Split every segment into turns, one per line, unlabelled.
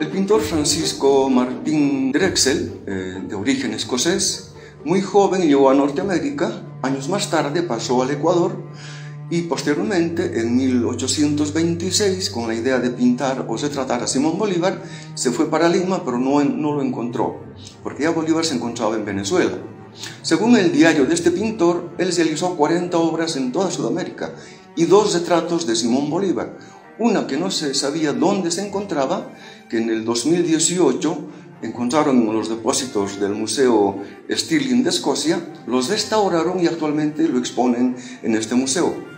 El pintor Francisco Martín Drexel, eh, de origen escocés, muy joven llegó a Norteamérica, años más tarde pasó al Ecuador y posteriormente, en 1826, con la idea de pintar o retratar a Simón Bolívar, se fue para Lima, pero no, no lo encontró, porque ya Bolívar se encontraba en Venezuela. Según el diario de este pintor, él realizó 40 obras en toda Sudamérica y dos retratos de Simón Bolívar, una que no se sabía dónde se encontraba, que en el 2018 encontraron en los depósitos del Museo Stirling de Escocia, los restauraron y actualmente lo exponen en este museo.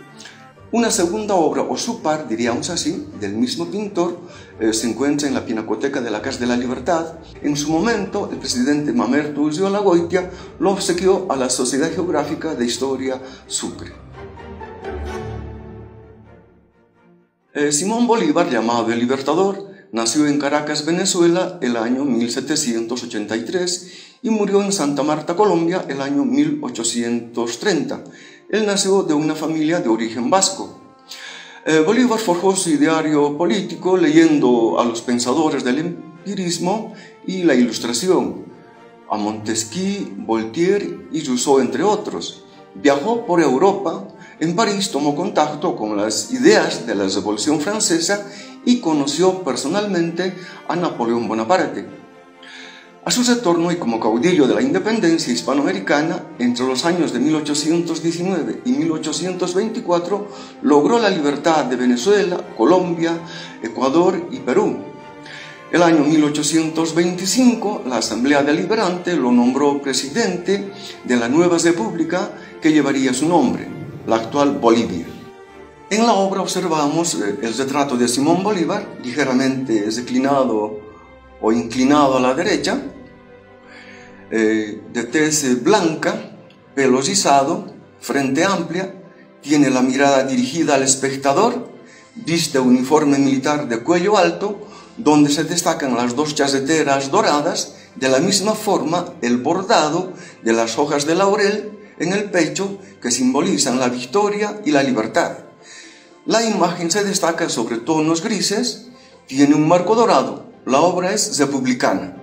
Una segunda obra, o su par, diríamos así, del mismo pintor, eh, se encuentra en la Pinacoteca de la Casa de la Libertad. En su momento, el presidente Mamerto Ulloa Goitia lo obsequió a la Sociedad Geográfica de Historia Sucre. Eh, Simón Bolívar, llamado el Libertador, nació en Caracas, Venezuela, el año 1783 y murió en Santa Marta, Colombia, el año 1830. Él nació de una familia de origen vasco. Eh, Bolívar forjó su ideario político leyendo a los pensadores del empirismo y la ilustración, a Montesquieu, Voltaire y Rousseau, entre otros. Viajó por Europa, en París tomó contacto con las ideas de la Revolución Francesa y conoció personalmente a Napoleón Bonaparte. A su retorno y como caudillo de la independencia hispanoamericana, entre los años de 1819 y 1824, logró la libertad de Venezuela, Colombia, Ecuador y Perú. El año 1825, la Asamblea Deliberante lo nombró presidente de la nueva república que llevaría su nombre, la actual Bolivia. En la obra observamos eh, el retrato de Simón Bolívar, ligeramente declinado o inclinado a la derecha, eh, de tez blanca, pelo rizado, frente amplia, tiene la mirada dirigida al espectador, viste uniforme militar de cuello alto, donde se destacan las dos chaceteras doradas, de la misma forma el bordado de las hojas de laurel en el pecho que simbolizan la victoria y la libertad. La imagen se destaca sobre tonos grises, tiene un marco dorado, la obra es republicana.